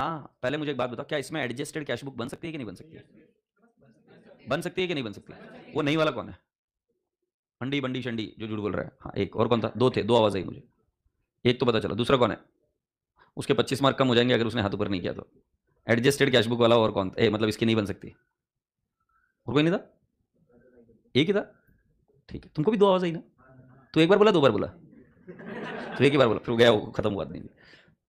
ना पहले मुझे एक बात बताओ, क्या इसमें एडजस्टेड कैश बुक बन सकती है कि नहीं बन सकती? है बन सकती है कि नहीं बन सकती? वो नहीं वाला कौन है? हंडी बंडी शंडी, जो झूठ बोल रहा है। हाँ एक और कौन था? दो थे, दो आवाज़ आई मुझे। एक तो पता चला, दूसरा कौन है? उसके पच्चीस मार्क कम हो जाएँगे अगर उसने हाथ ऊपर नहीं किया तो। एडजस्टेड कैश बुक वाला और कौन ए मतलब इसकी नहीं बन सकती। और कोई नहीं था? एक ही था? ठीक है, तुमको भी दो आवाज़ आई ना? तू एक बार बोला, दो बार बोला। तो एक ही बार बोला, फिर गया, वो खत्म हुआ नहीं